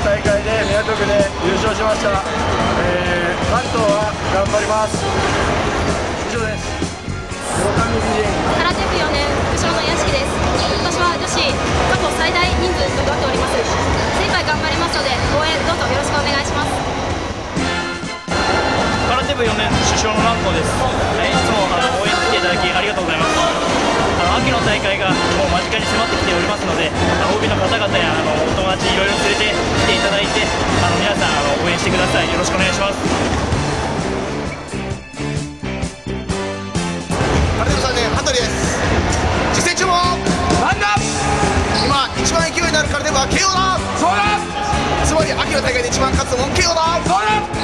大会で港区で優勝しました、えー、関東は頑張ります。以上です。黒髪美人空手部4年副将の屋敷です。今年は女子過去最大人数となっております。精一杯頑張りますので応援どうぞよろしくお願いします。空手部4年主将の蘭光です、えーいつもあの応援に来ていただきありがとうございます。あの秋の大会が間近に迫ってきておりますので OB の方々やあのお友達いろいろ連れてきていただいてあの皆さんあの応援してください。よろしくお願いします。空手部3年羽鳥です。実践注目なんだ今一番勢いのある空手部は慶応だ。そうだ。つまり秋の大会で一番勝つのも慶応だ。そうだ